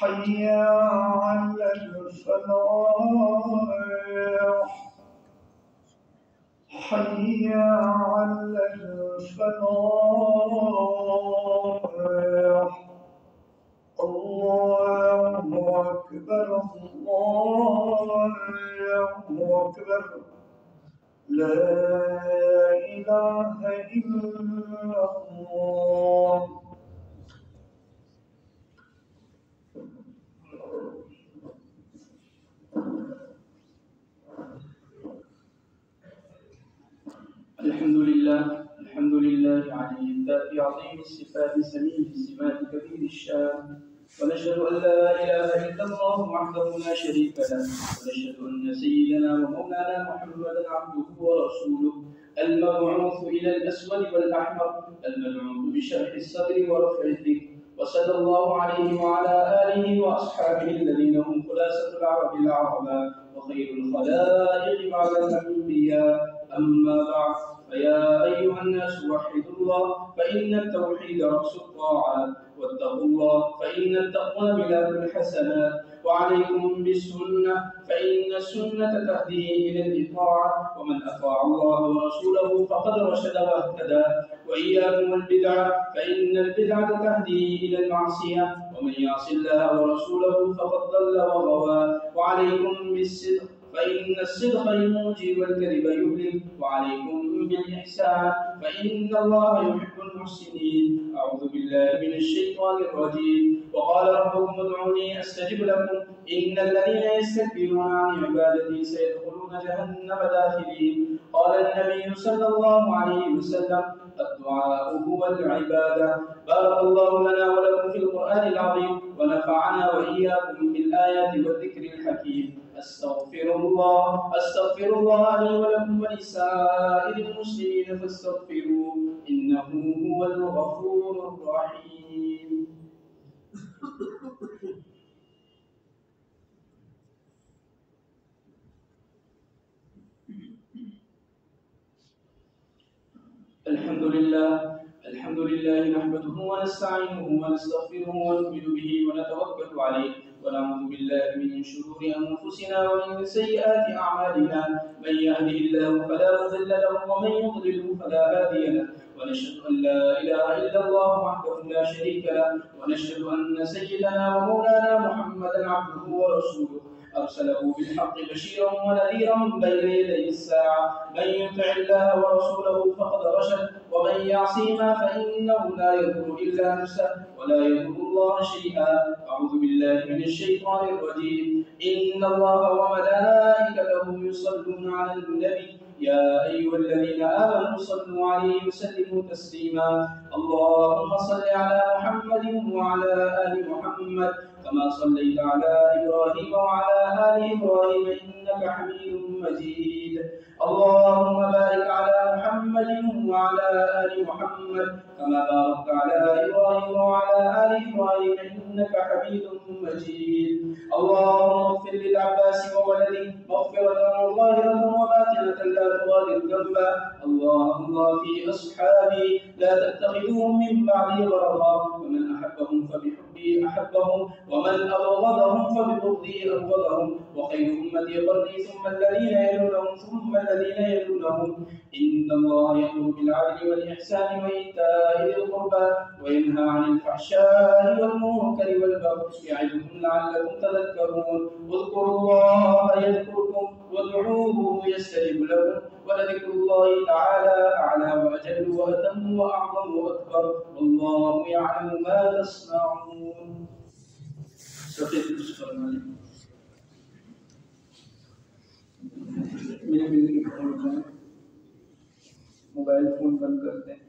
حي على الفلاح. حي على الفلاح. الله أكبر الله أكبر. لا إله إلا الله الحمد لله الحمد لله علي الذات عظيم الصفات سميع السمات كبير الشان ونشهد أن لا إله إلا الله وحده لا شريك له. ونشهد أن سيدنا ومولانا محمدا عبده ورسوله المبعوث إلى الأسود والأحمر المبعوث بشرح الصدر ورفع الذكر. وصلى الله عليه وعلى آله وأصحابه الذين هم خلاصة العرب العرباء وخير الخلائق بعد الأنبياء. أما بعد فيا أيها الناس وحدوا الله فإن التوحيد رأس الطاعات واتقوا الله فإن التقوى بلاد الحسنات وعليكم بالسنة فإن السنة تهدي إلى الإطاعة ومن أطاع الله ورسوله فقد رشد واهتدى وإياكم البدعة فإن البدعة تهدي إلى المعصية ومن يعص الله ورسوله فقد ضل وغوى وعليكم بالصدق. فإن الصدق ينجي والكذب يهلك وعليكم بالإحسان فإن الله يحب المحسنين. أعوذ بالله من الشيطان الرجيم. وقال ربكم ادعوني أستجب لكم. إن الذين يستكبرون عن عبادتي سيدخلون جهنم داخلين. قال النبي صلى الله عليه وسلم الدعاء هو العبادة. بارك الله لنا ولكم في القرآن العظيم ونفعنا وإياكم بالآيات والذكر الحكيم. أستغفر الله أستغفر الله لي ولكم ولسائر المسلمين فاستغفروه إنه هو الغفور الرحيم. الحمد لله الحمد لله نحمده ونستعينه ونستغفره ونؤمن به ونتوكل عليه. ونعوذ بالله من شرور أنفسنا ومن سيئات أعمالنا. من يهده الله فلا مضل له ومن يضلله فلا هادي له. ونشهد أن لا إله إلا الله وحده لا شريك له. ونشهد أن سيدنا ومولانا محمدا عبده ورسوله. أرسله بالحق بشيرا ونذيرا بين يدي الساعة. من يطع الله ورسوله فقد رشد ومن يعصيهما فإنه لا يضر إلا نفسه ولا يضر الله شيئا. أعوذ بالله من الشيطان الرجيم. إن الله وملائكته يصلون على النبي. يا أيها الذين آمنوا صلوا عليه وسلموا تسليما. اللهم صل على محمد وعلى آل محمد كما صليت على إبراهيم وعلى آل إبراهيم إنك حميد مجيد. اللهم بارك على محمد وعلى آل محمد كما باركت على إبراهيم وعلى آل إبراهيم إنك حميد مجيد. اللهم اغفر للعباس وولده مغفرة ظاهرة وباطنة لا تغادر ذنبا. اللهم في أصحابي لا تتخذوهم من بعدي غرضا. ومن أحبهم فبحبي أحبهم ومن أبغضهم فببغضي أبغضهم وخير أمتي قرني ثم الذين يلونهم ثم الذين يلونهم إن الله يأمر بالعدل والإحسان وإيتاء ذي القربى وينهى عن الفحشاء والمنكر والبغي يعظكم لعلكم تذكرون اذكروا الله يذكركم وادعوه ادعوه يستجب لكم ولذكر الله تعالى أعلى وأجل وأتم وأعظم وأكبر والله يعلم ما تصنعون سقيت السلام عليكم मेरे मिलने की फोन उठाएं मोबाइल फोन बंद करते हैं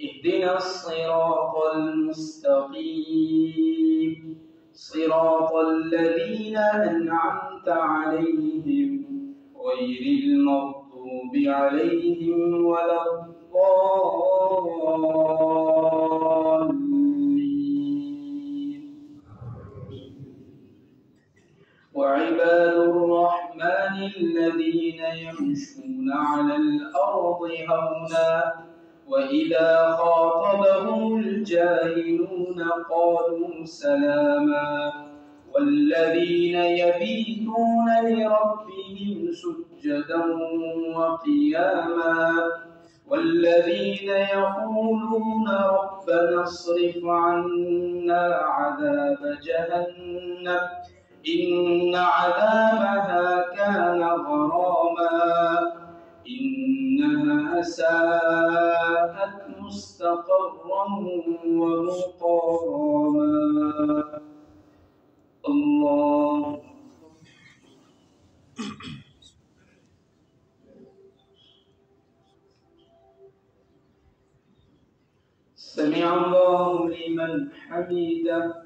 اهدنا الصراط المستقيم. صراط الذين أنعمت عليهم غير المغضوب عليهم ولا الضالين. وعباد الرحمن الذين يمشون على الأرض هونا وإذا خاطبهم الجاهلون قالوا سلاما والذين يبيتون لربهم سجدا وقياما والذين يقولون ربنا اصرف عنا عذاب جهنم إن عذابها كان غراما إنها ساءت مستقرا ومقاما. الله. سمع الله لمن حمده.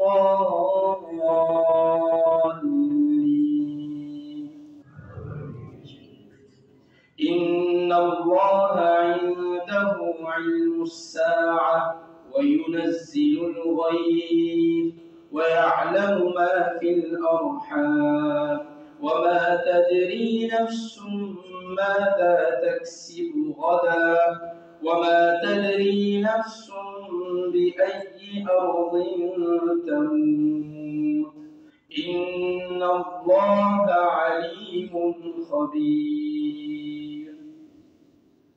الضالين. إن الله عنده علم الساعة وينزل الغيث ويعلم ما في الأرحام وما تدري نفس ماذا تكسب غدا وما تدري نفس بأي أرض تموت. إن الله عليم خبير.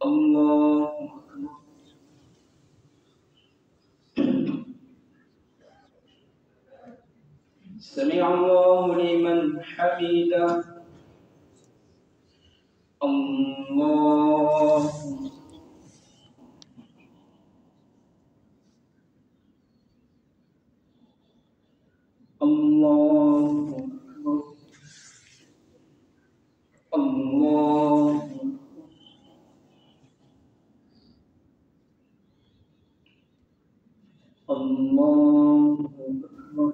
الله أكبر. سمع الله لمن حمده. الله الله أكبر الله الله أكبر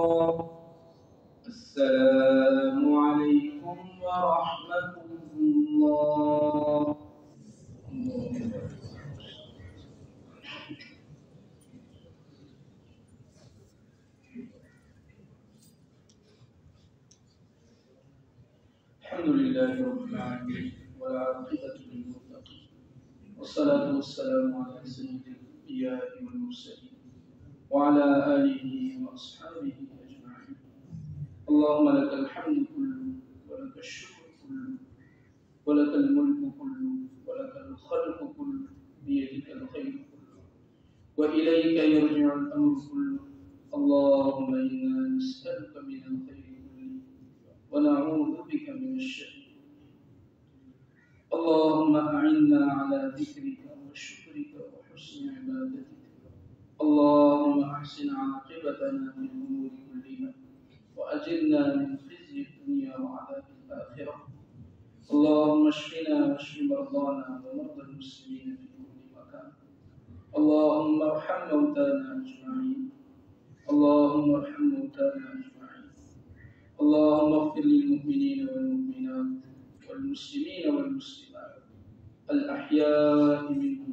وأصحابه أجمعين. اللهم لك الحمد كله ولك الشكر كله ولك الملك كله ولك الخلق كله بيدك الخير كله وإليك يرجع الأمر كله. اللهم إنا نسألك من الخير كله ونعوذ بك من الشر. اللهم أعنا على ذكرك وشكرك وحسن عبادتك. اللهم أحسن عاقبتنا في الأمور كلها وأجرنا من خزي الدنيا وعذاب الآخرة. اللهم اشفنا واشف مرضانا ومرضى المسلمين في كل مكان. اللهم ارحم موتانا أجمعين. اللهم ارحم موتانا أجمعين. اللهم اغفر للمؤمنين والمؤمنات والمسلمين والمسلمات. الأحياء منهم.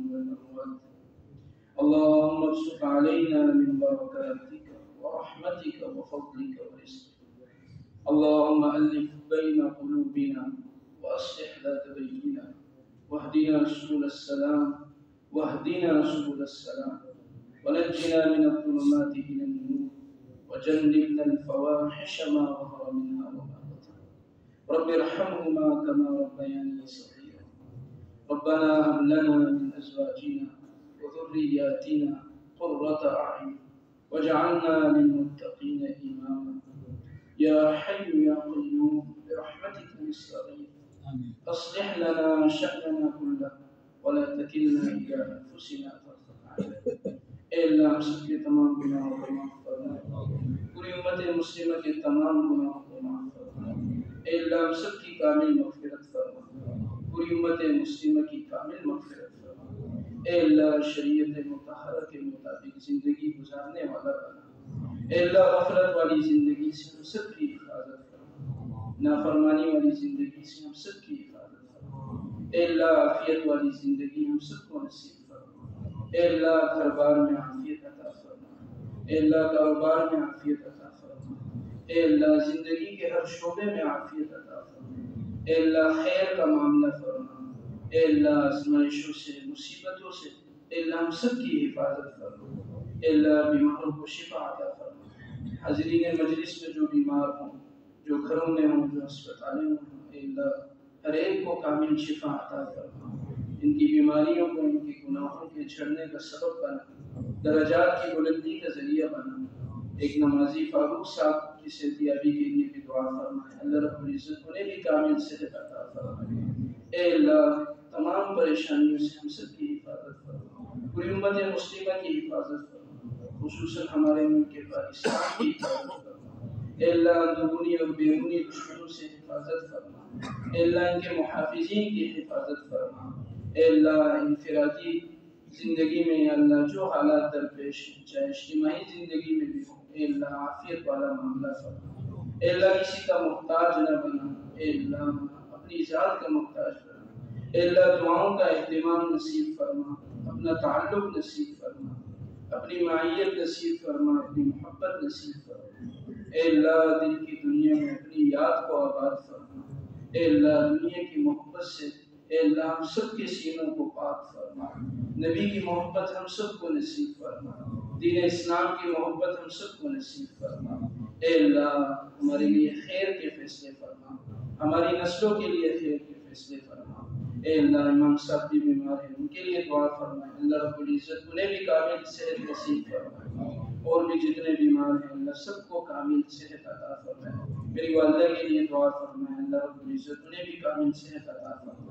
اللهم ابسط علينا من بركاتك ورحمتك وفضلك ورزقك. اللهم ألف بين قلوبنا وأصلح ذات بيننا. واهدنا سبل السلام. واهدنا سبل السلام. ونجنا من الظلمات إلى النور. وجنبنا الفواحش ما ظهر منها وما بطن. رب ارحمهما كما ربياني صغيرا. ربنا هب لنا من أزواجنا ذرياتنا قرة أعين واجعلنا للمتقين إماما. يا حي يا قيوم برحمتك نستغيث. أصلح لنا شأننا كله ولا تكلنا إلى أنفسنا طرفة عين. إيه إلا مسجد تمام بنا کو كل فرما پوری تمام بنا کو إيه إلا فرما كامل مغفرة سب کی کامل مغفرت فرما پوری امت مسلمہ کی کامل فرما إيه اے اللہ اے اللہ غفلت والی زندگی سے ہم سب کی حفاظت فرما. نافرمانی والی زندگی سے ہم سب کی حفاظت فرما. اے اللہ عافیت والی زندگی ہم سب کو نصیب فرما. اے اللہ گھر بار میں عافیت عطا فرما. اے اللہ کاروبار میں عافیت عطا فرما. اے اللہ زندگی کے ہر شعبے میں عافیت عطا فرما. اے اللہ خیر کا معاملہ فرما. اے اللہ آزمائشوں سے، مصیبتوں سے اے اللہ ہم سب کی حفاظت فرما. اے اللہ بیماروں کو شفا عطا فرما. حاضرین مجلس میں جو بیمار ہوں، جو گھروں میں ہوں، جو اسپتال میں ہوں، اے اللہ، ہر ایک کو کامل شفا عطا فرما۔ ان کی بیماریوں کو، ان کے گناہوں کے جھڑنے کا سبب بنا۔ درجات کی بلندی کا ذریعہ بنا۔ ایک نمازی فاروق صاحب کی صحت یابی کے لیے بھی دعا فرمائے۔ اللہ رب العزت انہیں بھی کامل صحت عطا فرمائے۔ اے اللہ، تمام پریشانیوں سے ہم سب کی حفاظت فرما۔ پوری امت مسلمہ کی حفاظت فرما۔ خصوصاً ہمارے ملک پاکستان کی اے اللہ اندرونی اور بیرونی دشمنوں سے حفاظت فرما۔ اے اللہ، ان کے محافظین کی حفاظت فرما۔ اے اللہ، انفرادی زندگی میں اللہ، جو حالات درپیش چاہے، اجتماعی زندگی میں بھی ہو اے اللہ، عافیت والا معاملہ فرما۔ اے اللہ، کسی کا محتاج نہ بنا۔ اے اللہ، اپنی ذات کا محتاج بنا۔ اے اللہ، دعاؤں کا اہتمام نصیب فرما۔ اپنا تعلق نصیب اپنی معیت نصیب فرما، اپنی محبت نصیب فرما۔ اے اللہ دل کی دنیا میں اپنی یاد کو آباد فرما۔ اے اللہ، دنیا کی محبت سے اے اللہ، ہم سب کے سینوں کو پاک فرما۔ نبی کی محبت ہم سب کو نصیب فرما۔ دین اسلام کی محبت ہم سب کو نصیب فرما۔ اے اللہ، ہمارے لیے خیر کے فیصلے فرما۔ ہماری نسلوں کے لیے خیر کے فیصلے فرما۔ اے اللہ ہم صاحب کی بیمار ہیں، ان کے لیے دعا فرمائے۔ اللہ رب العزت انہیں بھی کامل صحت نصیب فرمائے۔ اور بھی جتنے بیمار ہیں، اللہ سب کو کامل صحت عطا فرمائے۔ میری والدہ کے لیے دعا فرمائے، اللہ رب العزت انہیں بھی کامل صحت عطا فرمائے۔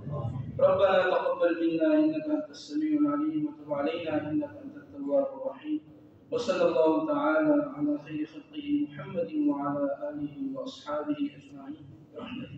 ربنا تقبل منا انك انت السميع العليم وتب علينا انك انت التواب الرحيم وصلى الله تعالى على خير خلقه محمد وعلى اله واصحابه اجمعين برحمتك